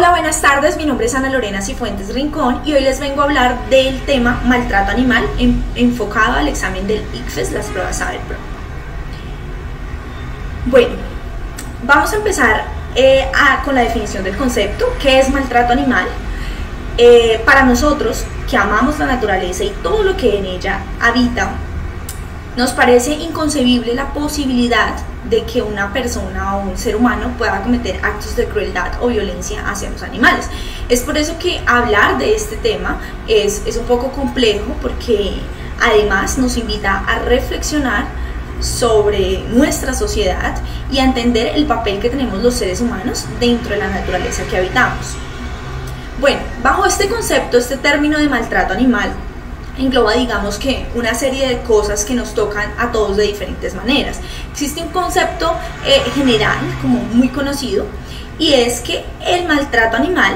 Hola, buenas tardes. Mi nombre es Ana Lorena Cifuentes Rincón y hoy les vengo a hablar del tema maltrato animal enfocado al examen del ICFES, las pruebas Saber Pro. Bueno, vamos a empezar eh, con la definición del concepto. ¿Qué es maltrato animal? Eh, para nosotros, que amamos la naturaleza y todo lo que en ella habita, nos parece inconcebible la posibilidad de que una persona o un ser humano pueda cometer actos de crueldad o violencia hacia los animales. Es por eso que hablar de este tema es, es un poco complejo porque además nos invita a reflexionar sobre nuestra sociedad y a entender el papel que tenemos los seres humanos dentro de la naturaleza que habitamos. Bueno, bajo este concepto, este término de maltrato animal, engloba, digamos que, una serie de cosas que nos tocan a todos de diferentes maneras. Existe un concepto eh, general, como muy conocido, y es que el maltrato animal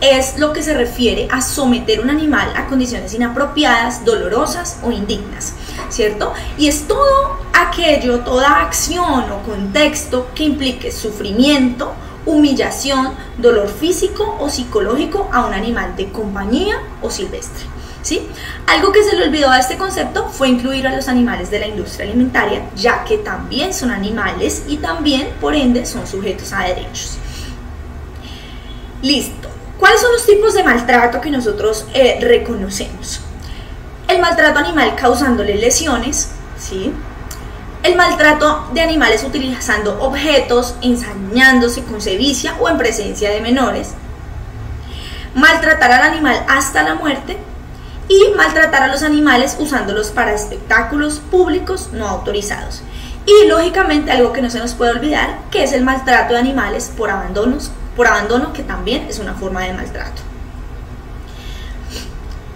es lo que se refiere a someter un animal a condiciones inapropiadas, dolorosas o indignas, ¿cierto? Y es todo aquello, toda acción o contexto que implique sufrimiento, humillación, dolor físico o psicológico a un animal de compañía o silvestre. Algo que se le olvidó a este concepto fue incluir a los animales de la industria alimentaria, ya que también son animales y también, por ende, son sujetos a derechos. Listo. ¿Cuáles son los tipos de maltrato que nosotros eh, reconocemos? El maltrato animal causándole lesiones, ¿sí? El maltrato de animales utilizando objetos, ensañándose con sevicia o en presencia de menores. Maltratar al animal hasta la muerte y maltratar a los animales usándolos para espectáculos públicos no autorizados. Y lógicamente algo que no se nos puede olvidar, que es el maltrato de animales por, abandonos, por abandono, que también es una forma de maltrato.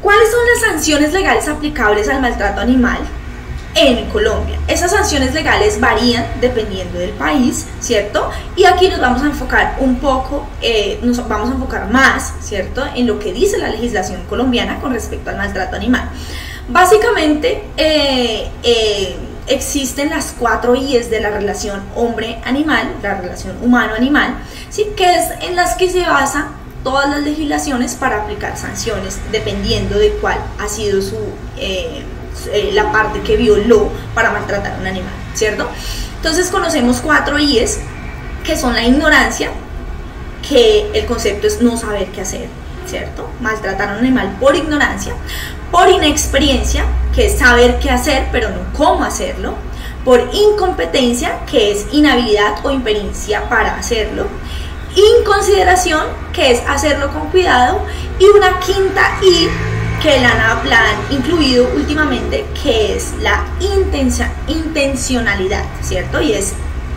¿Cuáles son las sanciones legales aplicables al maltrato animal? En Colombia. Esas sanciones legales varían dependiendo del país, ¿cierto? Y aquí nos vamos a enfocar un poco, eh, nos vamos a enfocar más, ¿cierto? En lo que dice la legislación colombiana con respecto al maltrato animal. Básicamente, eh, eh, existen las cuatro I's de la relación hombre-animal, la relación humano-animal, ¿sí? Que es en las que se basa todas las legislaciones para aplicar sanciones, dependiendo de cuál ha sido su eh, la parte que violó para maltratar a un animal, ¿cierto? Entonces conocemos cuatro I's, que son la ignorancia, que el concepto es no saber qué hacer, ¿cierto? Maltratar a un animal por ignorancia, por inexperiencia, que es saber qué hacer, pero no cómo hacerlo, por incompetencia, que es inhabilidad o impericia para hacerlo, inconsideración, que es hacerlo con cuidado, y una quinta I que la han incluido últimamente, que es la intencionalidad, ¿cierto? Y es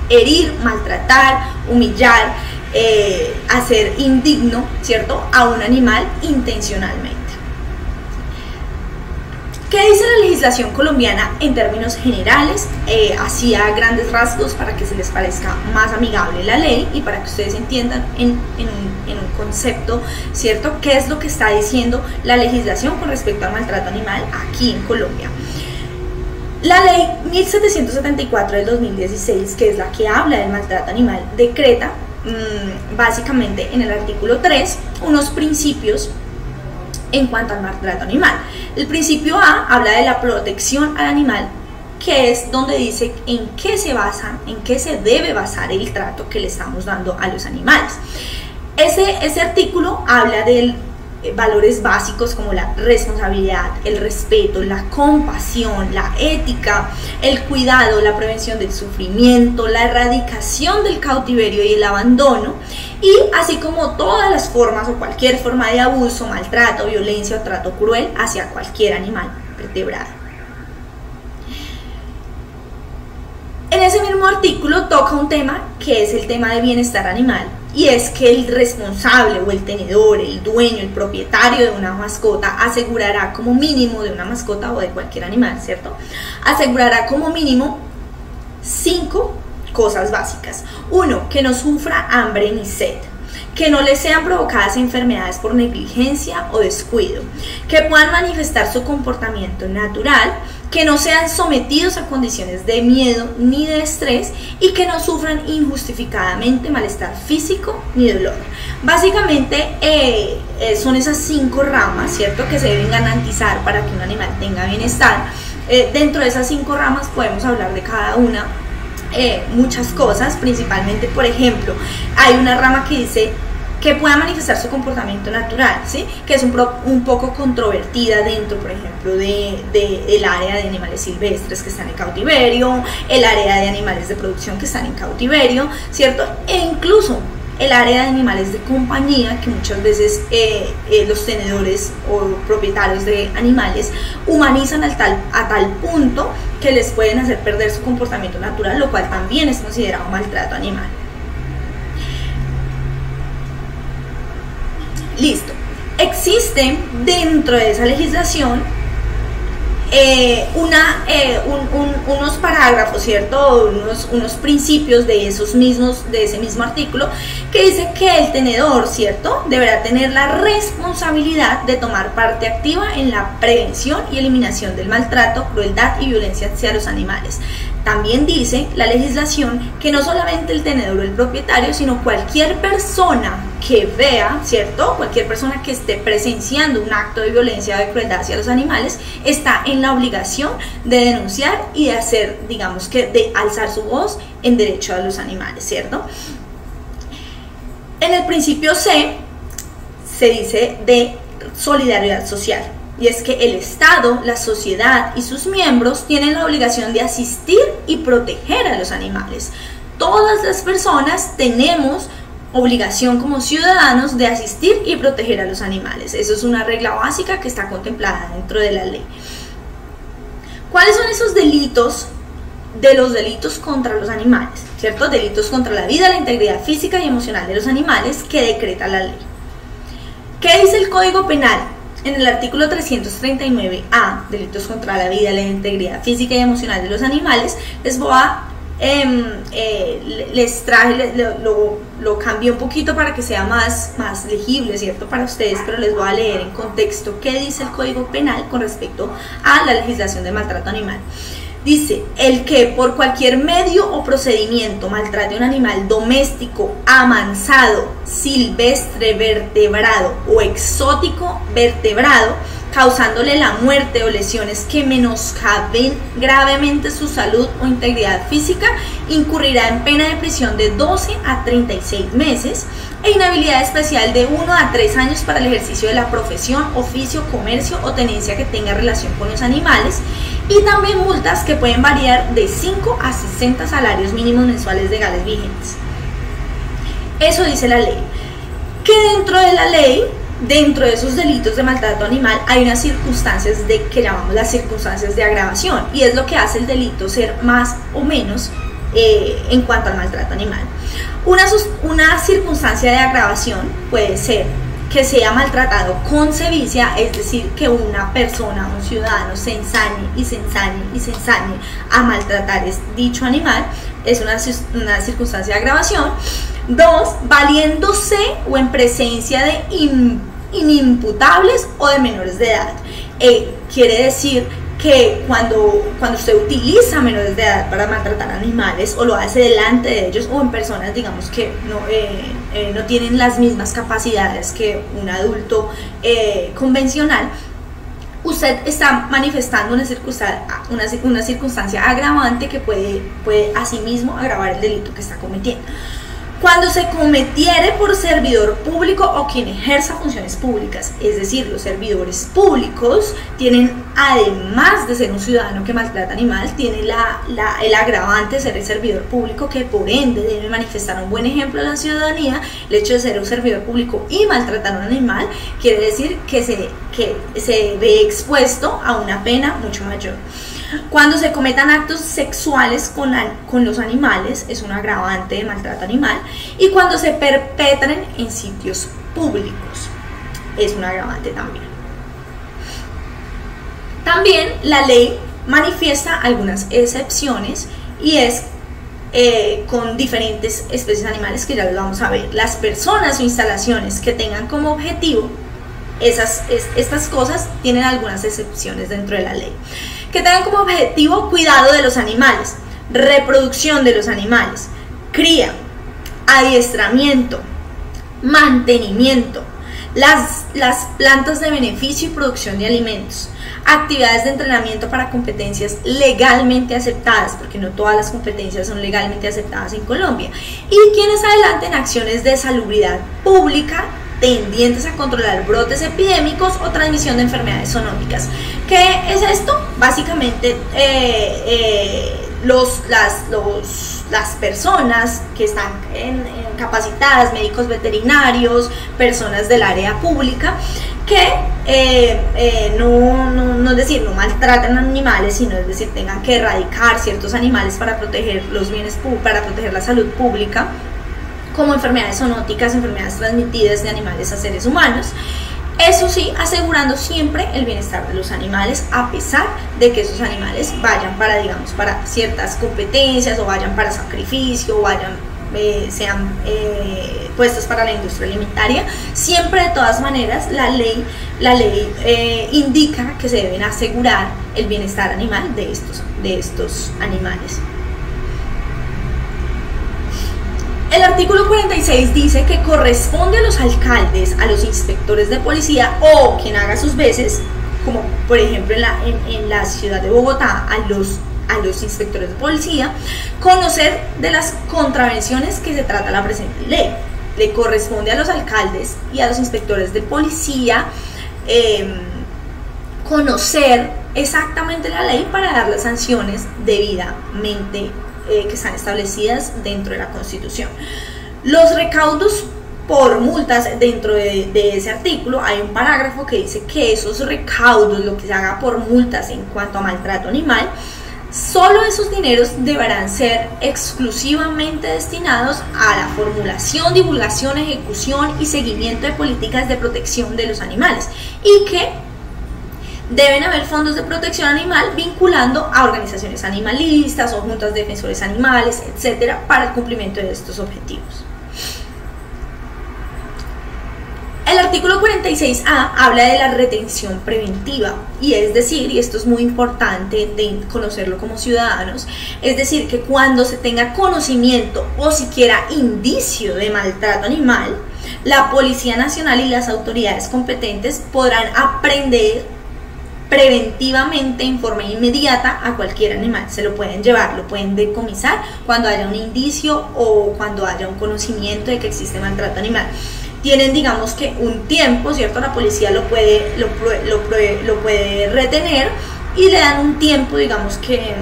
herir, maltratar, humillar, eh, hacer indigno, ¿cierto? A un animal intencionalmente. ¿Qué dice la legislación colombiana en términos generales? Eh, así a grandes rasgos para que se les parezca más amigable la ley y para que ustedes entiendan en, un, concepto, ¿cierto? ¿Qué es lo que está diciendo la legislación con respecto al maltrato animal aquí en Colombia? La ley 1774 del 2016, que es la que habla del maltrato animal, decreta mm, básicamente en el artículo 3 unos principios en cuanto al maltrato animal. El principio A habla de la protección al animal, que es donde dice en qué se basa, en qué se debe basar el trato que le estamos dando a los animales. Ese, ese artículo habla del valores básicos como la responsabilidad, el respeto, la compasión, la ética, el cuidado, la prevención del sufrimiento, la erradicación del cautiverio y el abandono, y así como todas las formas o cualquier forma de abuso, maltrato, violencia o trato cruel hacia cualquier animal vertebrado. En ese mismo artículo toca un tema que es el tema de bienestar animal y es que el responsable o el tenedor, el dueño, el propietario de una mascota asegurará como mínimo de una mascota o de cualquier animal, ¿cierto? Asegurará como mínimo cinco cosas básicas. Uno, que no sufra hambre ni sed que no le sean provocadas enfermedades por negligencia o descuido, que puedan manifestar su comportamiento natural, que no sean sometidos a condiciones de miedo ni de estrés y que no sufran injustificadamente malestar físico ni dolor. Básicamente eh, eh, son esas cinco ramas, ¿cierto?, que se deben garantizar para que un animal tenga bienestar. Eh, dentro de esas cinco ramas podemos hablar de cada una muchas cosas, principalmente, por ejemplo, hay una rama que dice que pueda manifestar su comportamiento natural, ¿sí? que es un, poco controvertida dentro, por ejemplo, de, del área de animales silvestres que están en cautiverio, el área de animales de producción que están en cautiverio, ¿cierto? E incluso el área de animales de compañía, que muchas veces eh, eh, los tenedores o propietarios de animales humanizan al tal, a tal punto que les pueden hacer perder su comportamiento natural, lo cual también es considerado maltrato animal. Listo. Existe dentro de esa legislación eh, una, eh, unos parágrafos, ¿cierto? Unos, unos principios de esos mismos, de ese mismo artículo, que dice que el tenedor, ¿cierto? Deberá tener la responsabilidad de tomar parte activa en la prevención y eliminación del maltrato, crueldad y violencia hacia los animales. También dice la legislación que no solamente el tenedor o el propietario, sino cualquier persona que vea, ¿cierto? Cualquier persona que esté presenciando un acto de violencia o de crueldad hacia los animales está en la obligación de denunciar y de hacer, digamos que, de alzar su voz en derecho a los animales, ¿cierto? En el principio C se dice de solidaridad social. Y es que el Estado, la sociedad y sus miembros tienen la obligación de asistir y proteger a los animales. Todas las personas tenemos obligación como ciudadanos de asistir y proteger a los animales. Eso es una regla básica que está contemplada dentro de la ley. ¿Cuáles son esos delitos de los delitos contra los animales? ¿Cierto? Delitos contra la vida, la integridad física y emocional de los animales que decreta la ley. ¿Qué dice el Código Penal? En el artículo 339A, delitos contra la vida, la integridad física y emocional de los animales, les voy a em, eh, les traje, lo, lo, cambié un poquito para que sea más, más legible, ¿cierto? Para ustedes, pero les voy a leer en contexto qué dice el Código Penal con respecto a la legislación de maltrato animal. Dice, el que por cualquier medio o procedimiento maltrate un animal doméstico, amansado, silvestre, vertebrado o exótico vertebrado, causándole la muerte o lesiones que menoscaben gravemente su salud o integridad física, incurrirá en pena de prisión de 12 a 36 meses e inhabilidad especial de 1 a 3 años para el ejercicio de la profesión, oficio, comercio o tenencia que tenga relación con los animales y también multas que pueden variar de 5 a 60 salarios mínimos mensuales legales vigentes. Eso dice la ley. Que dentro de la ley, dentro de esos delitos de maltrato animal, hay unas circunstancias de que llamamos las circunstancias de agravación y es lo que hace el delito ser más o menos eh, en cuanto al maltrato animal. Una, una circunstancia de agravación puede ser que sea maltratado con sevicia, es decir, que una persona, un ciudadano se ensañe y se ensañe y se ensañe a maltratar dicho animal, es una, una circunstancia de agravación. Dos, valiéndose o en presencia de inimputables o de menores de edad. Eh, quiere decir que cuando, cuando usted utiliza menores de edad para maltratar animales o lo hace delante de ellos o en personas, digamos, que no, eh, eh, no tienen las mismas capacidades que un adulto eh, convencional, usted está manifestando una circunstancia, una, una circunstancia agravante que puede, puede asimismo agravar el delito que está cometiendo cuando se cometiere por servidor público o quien ejerza funciones públicas. Es decir, los servidores públicos tienen, además de ser un ciudadano que maltrata animal, tienen la, el agravante de ser el servidor público que por ende debe manifestar un buen ejemplo a la ciudadanía. El hecho de ser un servidor público y maltratar a un animal quiere decir que se, que se ve expuesto a una pena mucho mayor. Cuando se cometan actos sexuales con, con los animales, es un agravante de maltrato animal. Y cuando se perpetren en sitios públicos, es un agravante también. También la ley manifiesta algunas excepciones y es eh, con diferentes especies animales que ya lo vamos a ver. Las personas o instalaciones que tengan como objetivo esas, estas cosas tienen algunas excepciones dentro de la ley. Que tengan como objetivo cuidado de los animales, reproducción de los animales, cría, adiestramiento, mantenimiento, las, las plantas de beneficio y producción de alimentos, actividades de entrenamiento para competencias legalmente aceptadas, porque no todas las competencias son legalmente aceptadas en Colombia, y quienes adelanten acciones de salubridad pública tendientes a controlar brotes epidémicos o transmisión de enfermedades zoonóticas. ¿Qué es esto? Básicamente, eh, eh, los, las, las personas que están capacitadas, médicos veterinarios, personas del área pública, que eh, eh, no, no, es decir, no maltratan animales, sino es decir, tengan que erradicar ciertos animales para proteger los bienes, para proteger la salud pública, como enfermedades zoonóticas, enfermedades transmitidas de animales a seres humanos. Eso sí, asegurando siempre el bienestar de los animales, a pesar de que esos animales vayan para, digamos, para ciertas competencias o vayan para sacrificio o vayan eh, sean eh, puestos para la industria alimentaria. Siempre de todas maneras la ley, la ley eh, indica que se deben asegurar el bienestar animal de estos, de estos animales. El artículo 46 dice que corresponde a los alcaldes, a los inspectores de policía o quien haga sus veces, como por ejemplo en la, en la ciudad de Bogotá, a los a los inspectores de policía conocer de las contravenciones que se trata la presente ley. Le corresponde a los alcaldes y a los inspectores de policía em, conocer exactamente la ley para dar las sanciones debidamente eh, que están establecidas dentro de la Constitución. Los recaudos por multas dentro de, de, ese artículo hay un parágrafo que dice que esos recaudos, lo que se haga por multas en cuanto a maltrato animal, Solo esos dineros deberán ser exclusivamente destinados a la formulación, divulgación, ejecución y seguimiento de políticas de protección de los animales y que deben haber fondos de protección animal vinculando a organizaciones animalistas o juntas de defensores animales, etcétera, para el cumplimiento de estos objetivos. El artículo 46A habla de la retención preventiva y es decir, y esto es muy importante de conocerlo como ciudadanos, es decir, que cuando se tenga conocimiento o siquiera indicio de maltrato animal, la Policía Nacional y las autoridades competentes podrán aprender preventivamente en forma inmediata a cualquier animal. Se lo pueden llevar, lo pueden decomisar cuando haya un indicio o cuando haya un conocimiento de que existe maltrato animal tienen digamos que un tiempo, ¿cierto? La policía lo puede, lo, lo, puede retener y le dan un tiempo, digamos que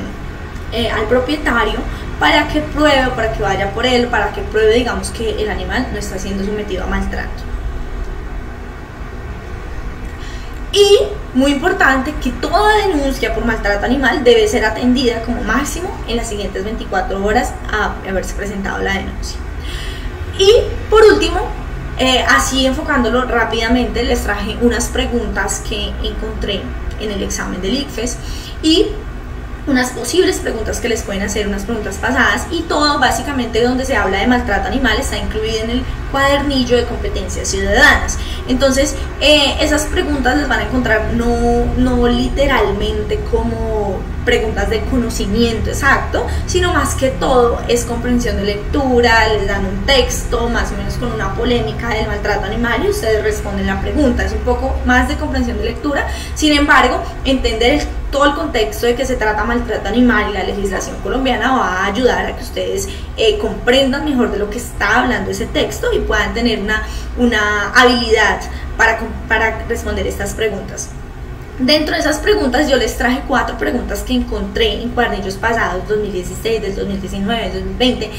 eh, al propietario para que pruebe, para que vaya por él, para que pruebe, digamos que el animal no está siendo sometido a maltrato. Y muy importante que toda denuncia por maltrato animal debe ser atendida como máximo en las siguientes 24 horas a haberse presentado la denuncia. Y por último, eh, así enfocándolo rápidamente, les traje unas preguntas que encontré en el examen del ICFES y unas posibles preguntas que les pueden hacer, unas preguntas pasadas y todo básicamente donde se habla de maltrato animal está incluido en el cuadernillo de competencias ciudadanas. Entonces, eh, esas preguntas les van a encontrar no, no literalmente como preguntas de conocimiento exacto, sino más que todo es comprensión de lectura, les dan un texto más o menos con una polémica del maltrato animal y ustedes responden la pregunta. Es un poco más de comprensión de lectura, sin embargo, entender todo el contexto de que se trata maltrato animal y la legislación colombiana va a ayudar a que ustedes eh, comprendan mejor de lo que está hablando ese texto y puedan tener una, una habilidad para, para responder estas preguntas. Dentro de esas preguntas yo les traje cuatro preguntas que encontré en cuadernillos pasados, 2016, del 2019, 2020.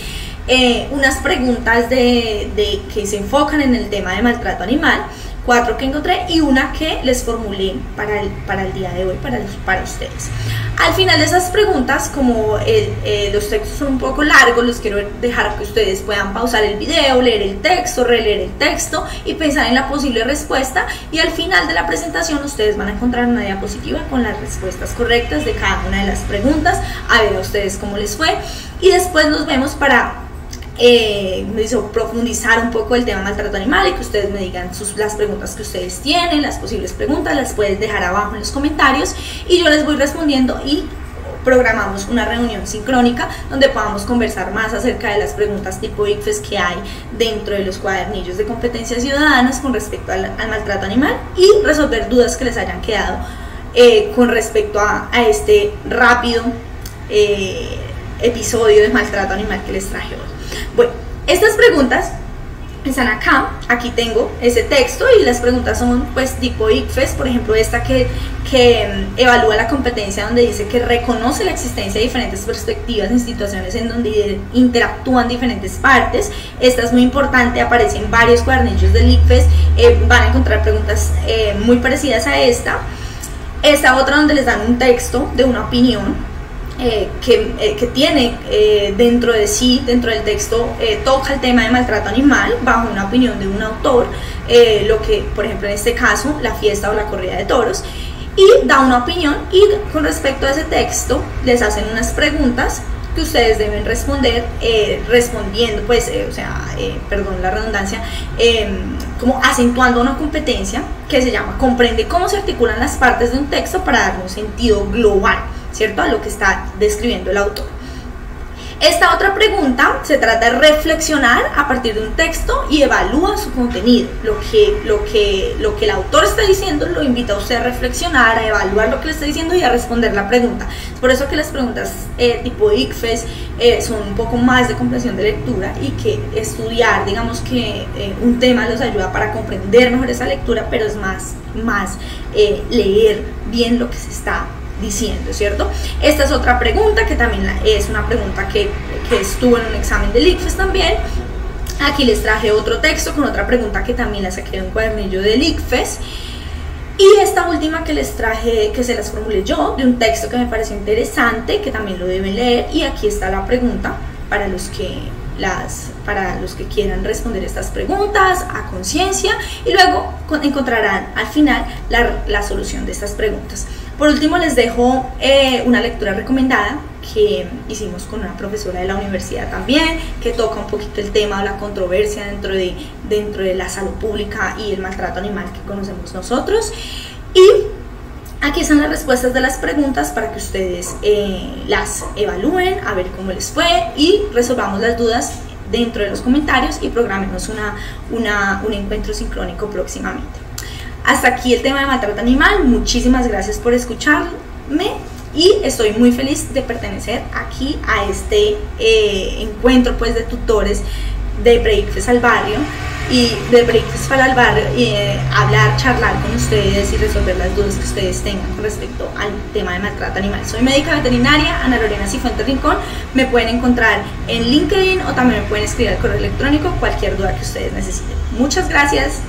Eh, unas preguntas de, de, que se enfocan en el tema de maltrato animal cuatro que encontré y una que les formulé para el, para el día de hoy, para, para ustedes. Al final de esas preguntas, como eh, los textos son un poco largos, los quiero dejar que ustedes puedan pausar el video, leer el texto, releer el texto y pensar en la posible respuesta. Y al final de la presentación ustedes van a encontrar una diapositiva con las respuestas correctas de cada una de las preguntas, a ver a ustedes cómo les fue. Y después nos vemos para eh, me hizo profundizar un poco el tema maltrato animal y que ustedes me digan sus, las preguntas que ustedes tienen, las posibles preguntas, las pueden dejar abajo en los comentarios y yo les voy respondiendo y programamos una reunión sincrónica donde podamos conversar más acerca de las preguntas tipo ICFES que hay dentro de los cuadernillos de competencias ciudadanas con respecto al, maltrato animal y resolver dudas que les hayan quedado eh, con respecto a, este rápido eh, episodio de maltrato animal que les traje hoy. Bueno, estas preguntas están acá, aquí tengo ese texto y las preguntas son pues tipo ICFES, por ejemplo esta que, que mm, evalúa la competencia donde dice que reconoce la existencia de diferentes perspectivas en situaciones en donde interactúan diferentes partes, esta es muy importante, aparece en varios cuadernillos del ICFES, eh, van a encontrar preguntas eh, muy parecidas a esta, esta otra donde les dan un texto de una opinión, eh, que, eh, que, tiene eh, dentro de sí, dentro del texto, toca el tema de maltrato animal bajo una opinión de un autor, lo que, por ejemplo, en este caso, la fiesta o la corrida de toros, y da una opinión y con respecto a ese texto les hacen unas preguntas que ustedes deben responder respondiendo, pues, o sea, perdón la redundancia, em, como acentuando una competencia que se llama comprende cómo se articulan las partes de un texto para dar un sentido global. ¿Cierto? A lo que está describiendo el autor. Esta otra pregunta se trata de reflexionar a partir de un texto y evalúa su contenido. Lo que, lo que, lo que el autor está diciendo lo invita a usted a reflexionar, a evaluar lo que le está diciendo y a responder la pregunta. Por eso que las preguntas eh, tipo ICFES eh, son un poco más de comprensión de lectura y que estudiar, digamos que eh, un tema los ayuda para comprender mejor esa lectura, pero es más, más leer bien lo que se está diciendo, ¿cierto? Esta es otra pregunta que también es una pregunta que, estuvo en un examen del ICFES también. Aquí les traje otro texto con otra pregunta que también la saqué de un cuadernillo del ICFES. Y esta última que les traje, que se las formulé yo, de un texto que me pareció interesante, que también lo deben leer. Y aquí está la pregunta para los que las, para los que quieran responder estas preguntas a conciencia y luego encontrarán al final la, la solución de estas preguntas. Por último, les dejo eh, una lectura recomendada que hicimos con una profesora de la universidad también, que toca un poquito el tema de la controversia dentro de, dentro de la salud pública y el maltrato animal que conocemos nosotros. Y aquí están las respuestas de las preguntas para que ustedes eh, las evalúen, a ver cómo les fue y resolvamos las dudas dentro de los comentarios y programemos una, un encuentro sincrónico próximamente. Hasta aquí el tema de maltrato animal. Muchísimas gracias por escucharme y estoy muy feliz de pertenecer aquí a este eh, encuentro pues de tutores de Breakfast al Barrio y de Breakfast para el Barrio y eh, hablar, charlar con ustedes y resolver las dudas que ustedes tengan respecto al tema de maltrato animal. Soy médica veterinaria, Ana Lorena Cifuentes Rincón. Me pueden encontrar en LinkedIn o también me pueden escribir al correo electrónico cualquier duda que ustedes necesiten. Muchas gracias.